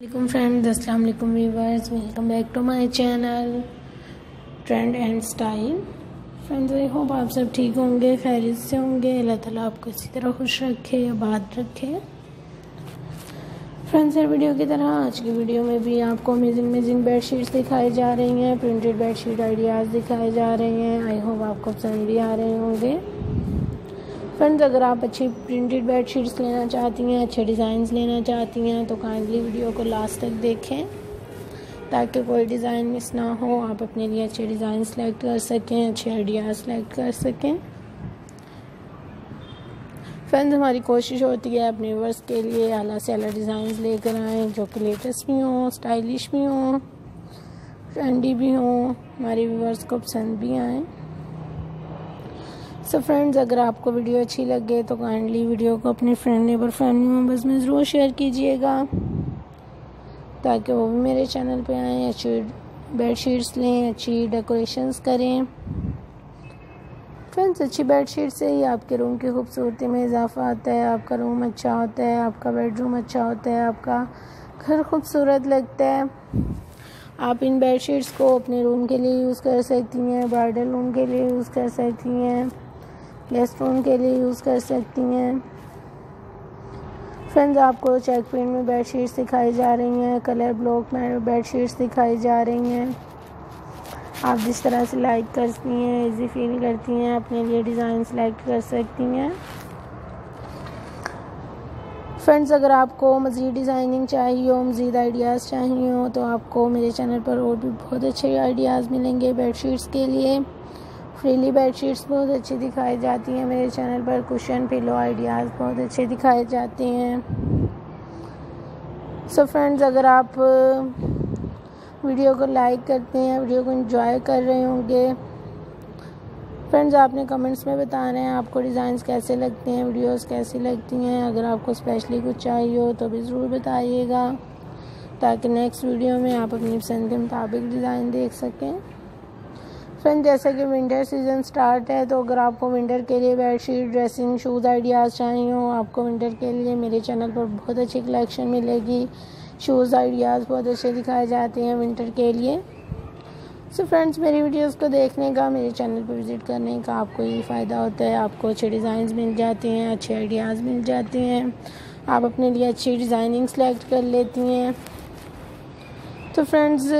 वालेकुम फ्रेंड्स अस्सलाम वालेकुम viewers welcome back to my channel trend and style friends I hope आप सब ठीक होंगे, खैरियत से होंगे, अल्लाह ताला आपको इसी तरह खुश रखे, आबाद रखे। फ्रेंड्स हर वीडियो की तरह आज की वीडियो में भी आपको अमेजिंग अमेजिंग बेड शीट्स दिखाई जा रही हैं प्रिंटेड बेड शीट आइडियाज़ दिखाए जा रहे हैं। आई होप आपको पसंद भी आ रहे होंगे। फ्रेंड्स अगर आप अच्छी प्रिंटेड बेड शीट्स लेना चाहती हैं, अच्छे डिज़ाइंस लेना चाहती हैं तो काइंडली वीडियो को लास्ट तक देखें, ताकि कोई डिज़ाइन मिस ना हो। आप अपने लिए अच्छे डिज़ाइन सेलेक्ट कर सकें, अच्छे आइडियाज़ सेलेक्ट कर सकें। फ्रेंड्स हमारी कोशिश होती है अपने वर्स के लिए अला से अला डिज़ाइन लेकर आएँ, जो कि लेटेस्ट भी हों स्टाइलिश भी हों ट्रेंडी भी हों। हमारे व्यूवर्स को पसंद भी आएँ। सो so फ्रेंड्स अगर आपको वीडियो अच्छी लग लगे तो काइंडली वीडियो को अपने फ्रेंड नेबर फैमिली मेंबर्स में ज़रूर शेयर कीजिएगा, ताकि वो भी मेरे चैनल पे आएँ, अच्छी बेड शीट्स लें, अच्छी डेकोरेशंस करें। फ्रेंड्स अच्छी बेड शीट से ही आपके रूम की खूबसूरती में इजाफा आता है, आपका रूम अच्छा होता है, आपका बेडरूम अच्छा होता है, आपका घर खूबसूरत लगता है। आप इन बेड शीट्स को अपने रूम के लिए यूज़ कर सकती हैं ब्राइडल रूम के लिए यूज़ कर सकती हैं। गेस्ट रूम के लिए यूज़ कर सकती हैं। फ्रेंड्स आपको चेक प्रिंट में बेड शीट्स दिखाई जा रही हैं कलर ब्लॉक में बेड शीट्स दिखाई जा रही हैं। आप जिस तरह से लाइक करती हैं इजी फील करती हैं, अपने लिए डिज़ाइन सेलेक्ट कर सकती हैं। फ्रेंड्स अगर आपको मज़ीद डिज़ाइनिंग चाहिए हो, मज़ीद आइडियाज़ चाहिए हो तो आपको मेरे चैनल पर और भी बहुत अच्छे आइडियाज़ मिलेंगे बेड शीट्स के लिए। फ्रीली बेड शीट्स बहुत अच्छी दिखाई जाती हैं मेरे चैनल पर। कुशन, पिलो, आइडियाज़ बहुत अच्छे दिखाए जाते हैं। सो so फ्रेंड्स अगर आप वीडियो को लाइक करते हैं, वीडियो को एंजॉय कर रहे होंगे फ्रेंड्स आपने कमेंट्स में बताना है आपको डिज़ाइंस कैसे लगते हैं वीडियोस कैसी लगती हैं। अगर आपको स्पेशली कुछ चाहिए हो तो भी ज़रूर बताइएगा, ताकि नेक्स्ट वीडियो में आप अपनी पसंद के मुताबिक डिज़ाइन देख सकें। फ्रेंड जैसे कि विंटर सीज़न स्टार्ट है तो अगर आपको विंटर के लिए बेडशीट ड्रेसिंग शूज़ आइडियाज़ चाहिए हो, आपको विंटर के लिए मेरे चैनल पर बहुत अच्छी कलेक्शन मिलेगी। शूज़ आइडियाज़ बहुत अच्छे दिखाए जाते हैं विंटर के लिए। सो so फ्रेंड्स मेरी वीडियोस को देखने का, मेरे चैनल पर विज़िट करने का आपको ये फ़ायदा होता है। आपको अच्छे डिज़ाइन मिल जाते हैं, अच्छे आइडियाज़ मिल जाते हैं। आप अपने लिए अच्छी डिज़ाइनिंग सेलेक्ट कर लेती हैं। तो फ्रेंड्स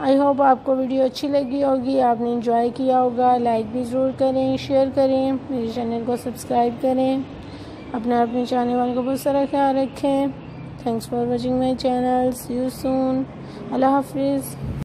आई होप आपको वीडियो अच्छी लगी होगी, आपने इंजॉय किया होगा। लाइक भी ज़रूर करें शेयर करें, मेरे चैनल को सब्सक्राइब करें। अपने अपने चाहने वाले को बहुत सारा ख्याल रखें। Thanks for watching my channel you soon अल्लाह हाफिज़।